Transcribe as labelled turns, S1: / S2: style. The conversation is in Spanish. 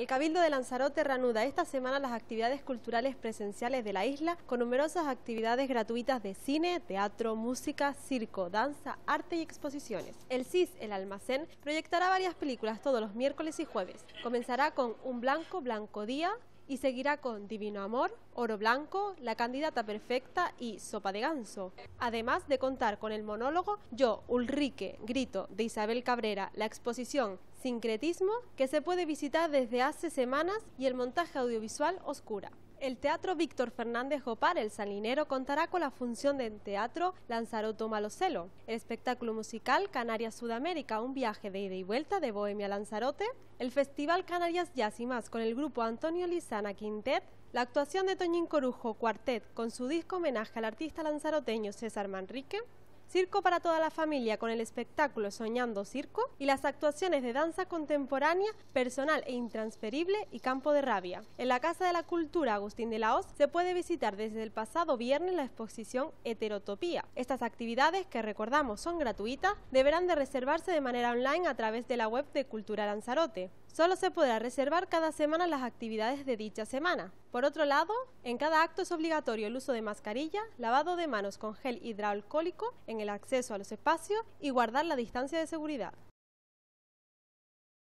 S1: El Cabildo de Lanzarote reanuda esta semana las actividades culturales presenciales de la isla con numerosas actividades gratuitas de cine, teatro, música, circo, danza, arte y exposiciones. El CIS, el almacén, proyectará varias películas todos los miércoles y jueves. Comenzará con Un Blanco, Blanco Día, y seguirá con Divino Amor, Oro Blanco, La Candidata Perfecta y Sopa de Ganso. Además de contar con el monólogo Yo, Ulrique, Grito de Isabel Cabrera, la exposición Sincretismo, que se puede visitar desde hace semanas, y el montaje audiovisual Oscura. El Teatro Víctor Fernández Jopar, el Salinero, contará con la función de teatro Lanzarote Malocelo, el espectáculo musical Canarias Sudamérica, un viaje de ida y vuelta de Bohemia Lanzarote, el Festival Canarias Jazz y más con el grupo Antonio Lizana Quintet, la actuación de Toñín Corujo Cuartet con su disco homenaje al artista lanzaroteño César Manrique, Circo para toda la familia con el espectáculo Soñando Circo y las actuaciones de danza contemporánea, personal e intransferible y campo de rabia. En la Casa de la Cultura Agustín de la Hoz se puede visitar desde el pasado viernes la exposición Heterotopía. Estas actividades, que recordamos son gratuitas, deberán de reservarse de manera online a través de la web de Cultura Lanzarote. Solo se podrá reservar cada semana las actividades de dicha semana. Por otro lado, en cada acto es obligatorio el uso de mascarilla, lavado de manos con gel hidroalcohólico en el acceso a los espacios y guardar la distancia de seguridad.